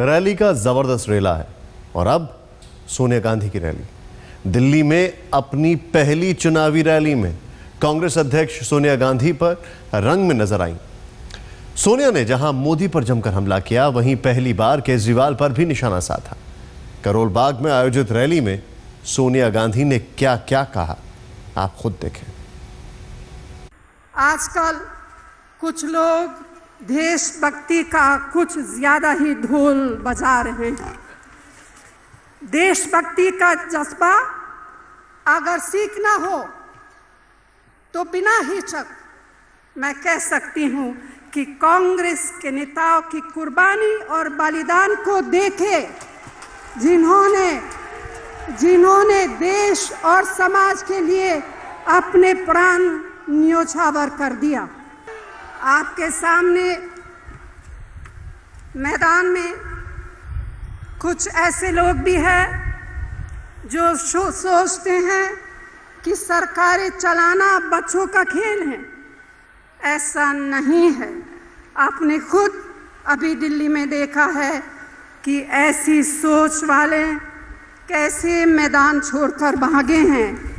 Rally का ज़बरदस्त रेला है। और अब सोनिया गांधी की रैली। दिल्ली में अपनी पहली चुनावी रैली में कांग्रेस अध्यक्ष सोनिया गांधी पर रंग में नज़र आई। सोनिया ने जहाँ मोदी पर जमकर हमला किया, वहीं पहली बार केजरीवाल पर भी निशाना साधा। करोल बाग में आयोजित रैली में सोनिया गांधी ने क्या क्या कहा, आप खुद देखें। आजकल कुछ लोग देशभक्ति का कुछ ज़्यादा ही ढोल बजा रहे हैं। देशभक्ति का जज्बा अगर सीखना हो तो बिना हिचक मैं कह सकती हूँ कि कांग्रेस के नेताओं की कुर्बानी और बलिदान को देखे जिन्होंने जिन्होंने देश और समाज के लिए अपने प्राण न्योछावर कर दिया। आपके सामने मैदान में कुछ ऐसे लोग भी हैं जो सोचते हैं कि सरकारें चलाना बच्चों का खेल है। ऐसा नहीं है। आपने खुद अभी दिल्ली में देखा है कि ऐसी सोच वाले कैसे मैदान छोड़कर भागे हैं।